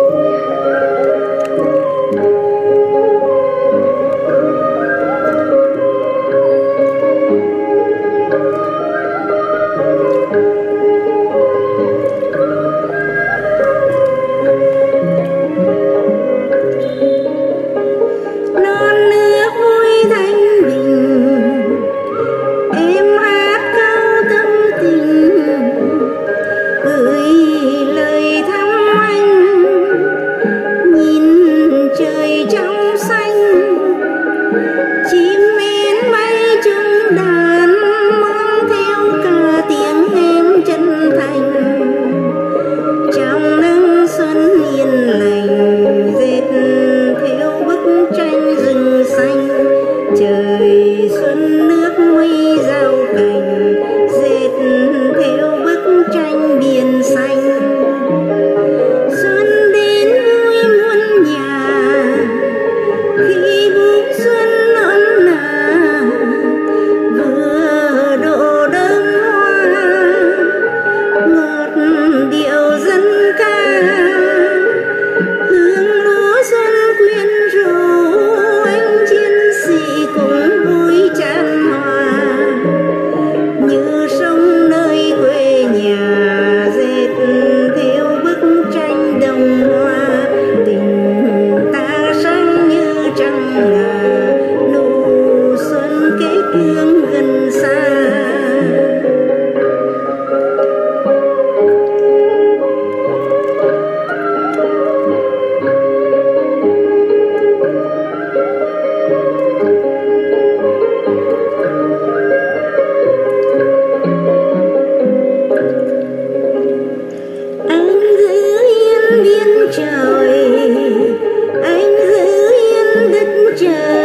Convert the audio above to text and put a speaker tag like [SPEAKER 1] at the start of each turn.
[SPEAKER 1] Ooh. praise biên trời anh giữ yên đất trời.